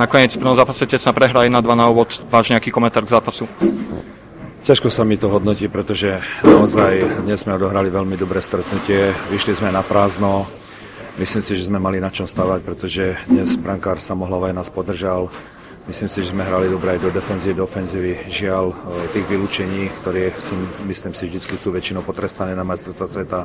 nakoniec v prvom zápase sa prehra 1-2 na úvod. Váš nejaký komentár k zápasu? Ťažko sa mi to hodnotí, pretože naozaj dnes sme odohrali veľmi dobré stretnutie. Vyšli sme na prázdno. Myslím si, že sme mali na čom stavať, pretože dnes brankár Samohlavaj nás podržal. Myslím si, že sme hrali dobre aj do defenzívy, do ofenzívy. Žiaľ, tých vylúčení, ktoré si, myslím si vždy sú väčšinou potrestané na majstrovstva sveta,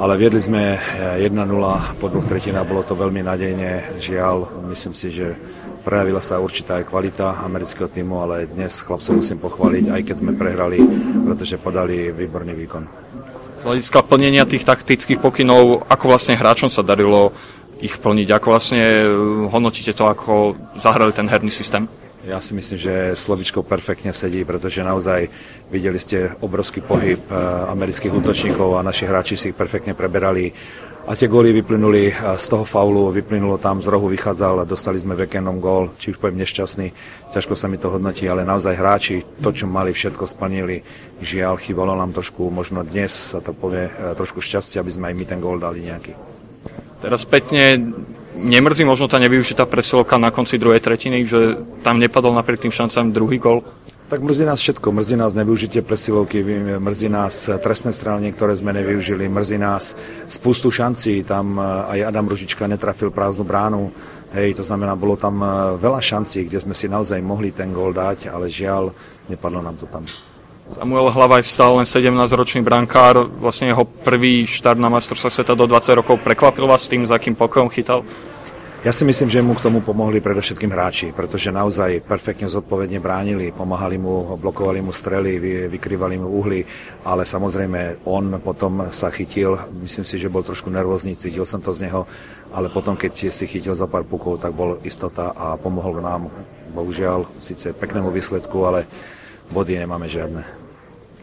ale viedli sme 1-0 po dvoch tretinách, bolo to veľmi nadejne. Žiaľ, myslím si, že prejavila sa určitá aj kvalita amerického týmu, ale dnes chlapcov musím pochváliť, aj keď sme prehrali, pretože podali výborný výkon. Z hľadiska plnenia tých taktických pokynov, ako vlastne hráčom sa darilo ich plniť? Ako vlastne hodnotíte to, ako zahrali ten herný systém? Ja si myslím, že slovičko perfektne sedí, pretože naozaj videli ste obrovský pohyb eh, amerických útočníkov a naši hráči si ich perfektne preberali. A tie góly vyplynuli eh, z toho faulu, vyplynulo tam, z rohu vychádzal, dostali sme vekenom gól, či už poviem nešťastný, ťažko sa mi to hodnotí, ale naozaj hráči to, čo mali, všetko splnili. Žiaľ, chýbalo nám trošku, možno dnes sa to povie, eh, trošku šťastia, aby sme aj my ten gól dali nejaký. Teraz spätne nemrzí možno tá nevyužitá presilovka na konci druhej tretiny, že tam nepadol napriek tým šancám druhý gol? Tak mrzí nás všetko. Mrzí nás nevyužitie presilovky, mrzí nás trestné strany, ktoré sme nevyužili, mrzí nás spustu šancí. Tam eh, aj Adam Ružička netrafil prázdnu bránu. Hej, to znamená, bolo tam eh, veľa šancí, kde sme si naozaj mohli ten gól dať, ale žiaľ, nepadlo nám to tam. Samuel Hlavaj stal len 17-ročný brankár, vlastne jeho prvý štart na majstrovstve sveta do 20 rokov prekvapil vás tým, za akým pokojom chytal? Ja si myslím, že mu k tomu pomohli predovšetkým hráči, pretože naozaj perfektne zodpovedne bránili, pomáhali mu, blokovali mu strely, vy, vykrývali mu uhly, ale samozrejme on potom sa chytil, myslím si, že bol trošku nervózny, cítil som to z neho, ale potom, keď si chytil za pár pukov, tak bol istota a pomohol nám, bohužiaľ, síce peknému výsledku, ale body nemáme žiadne.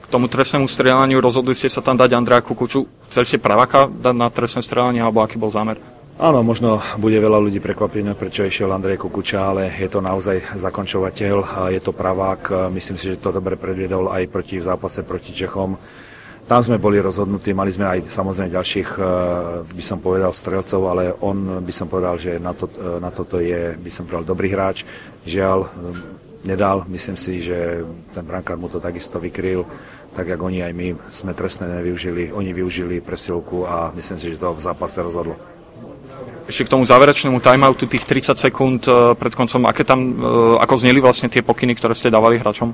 K tomu trestnému strieľaniu rozhodli ste sa tam dať Andrea Kukuču. Chceli ste praváka dať na trestné strieľanie, alebo aký bol zámer? Áno, možno bude veľa ľudí prekvapené, prečo išiel Andrej Kukuča, ale je to naozaj zakončovateľ, je to pravák, myslím si, že to dobre predviedol aj proti v zápase proti Čechom. Tam sme boli rozhodnutí, mali sme aj samozrejme ďalších, eh, by som povedal, strelcov, ale on by som povedal, že na, to, eh, na toto je, by som povedal, dobrý hráč. Žiaľ, eh, nedal, myslím si, že ten brankár mu to takisto vykryl, tak ako oni aj my sme trestné nevyužili, oni využili presilku a myslím si, že to v zápase rozhodlo. Ešte k tomu záverečnému timeoutu, tých 30 sekúnd eh, pred koncom, aké tam, eh, ako zneli vlastne tie pokyny, ktoré ste dávali hráčom?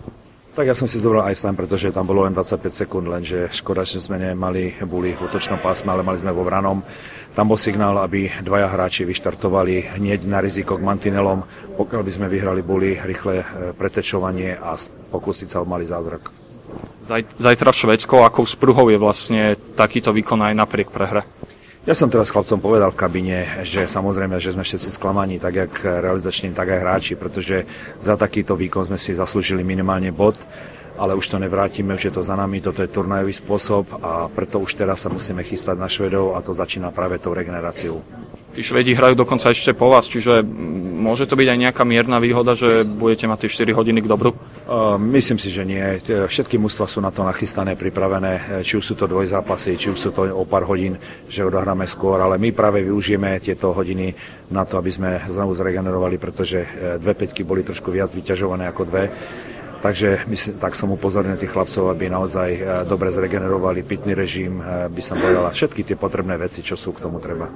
Tak ja som si zobral aj tam, pretože tam bolo len 25 sekúnd, lenže škoda, že sme nemali boli v útočnom pásme, ale mali sme vo vranom. Tam bol signál, aby dvaja hráči vyštartovali hneď na riziko k mantinelom. Pokiaľ by sme vyhrali, boli rýchle eh, pretečovanie a pokúsiť sa o malý zázrak. Zajtra v Švedsku, akou spruhou je vlastne takýto výkon aj napriek prehre? Ja som teraz chlapcom povedal v kabine, že samozrejme, že sme všetci sklamaní, tak jak realizační, tak aj hráči, pretože za takýto výkon sme si zaslúžili minimálne bod, ale už to nevrátime, už je to za nami, toto je turnajový spôsob a preto už teraz sa musíme chystať na Švedov a to začína práve tou regeneráciou. Tí Švedi hrajú dokonca ešte po vás, čiže môže to byť aj nejaká mierna výhoda, že budete mať tie 4 hodiny k dobru? Uh, myslím si, že nie. Všetky mužstva sú na to nachystané, pripravené, či už sú to dvojzápasy, či už sú to o pár hodín, že odohráme skôr, ale my práve využijeme tieto hodiny na to, aby sme znovu zregenerovali, pretože e, dve peťky boli trošku viac vyťažované ako dve. Takže myslím, tak som upozornil tých chlapcov, aby naozaj e, dobre zregenerovali pitný režim, by som povedala, všetky tie potrebné veci, čo sú k tomu treba.